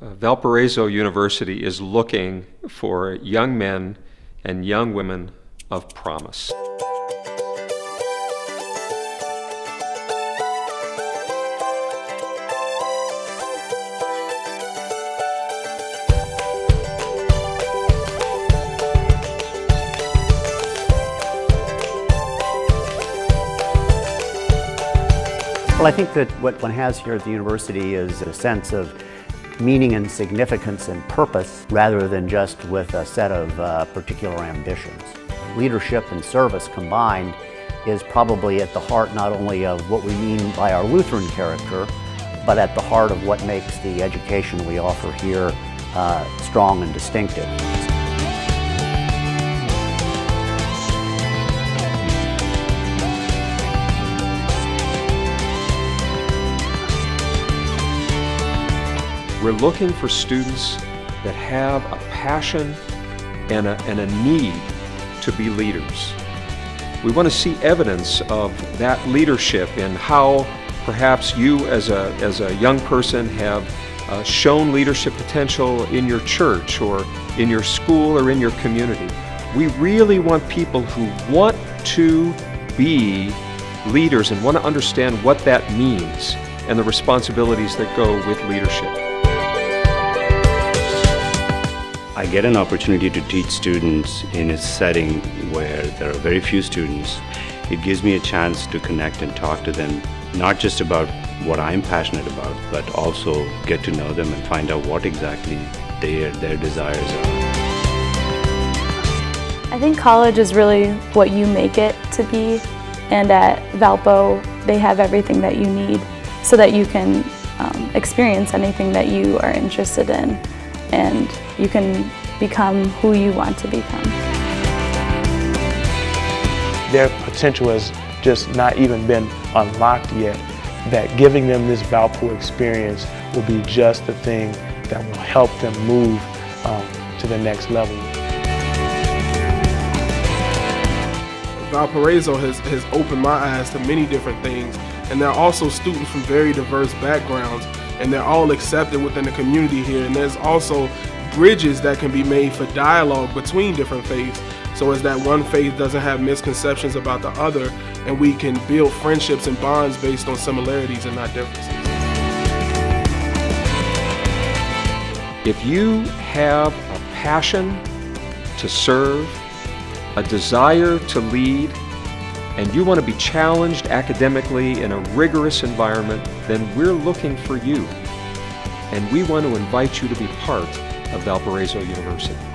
Uh, Valparaiso University is looking for young men and young women of promise. Well, I think that what one has here at the university is a sense of meaning and significance and purpose rather than just with a set of uh, particular ambitions. Leadership and service combined is probably at the heart not only of what we mean by our Lutheran character, but at the heart of what makes the education we offer here uh, strong and distinctive. We're looking for students that have a passion and a, and a need to be leaders. We want to see evidence of that leadership in how perhaps you as a, as a young person have uh, shown leadership potential in your church or in your school or in your community. We really want people who want to be leaders and want to understand what that means and the responsibilities that go with leadership. I get an opportunity to teach students in a setting where there are very few students. It gives me a chance to connect and talk to them, not just about what I'm passionate about, but also get to know them and find out what exactly their, their desires are. I think college is really what you make it to be, and at Valpo, they have everything that you need so that you can um, experience anything that you are interested in and you can become who you want to become. Their potential has just not even been unlocked yet. That giving them this Valpo experience will be just the thing that will help them move um, to the next level. Valparaiso has, has opened my eyes to many different things, and there are also students from very diverse backgrounds and they're all accepted within the community here. And there's also bridges that can be made for dialogue between different faiths so as that one faith doesn't have misconceptions about the other and we can build friendships and bonds based on similarities and not differences. If you have a passion to serve, a desire to lead, and you want to be challenged academically in a rigorous environment, then we're looking for you. And we want to invite you to be part of Valparaiso University.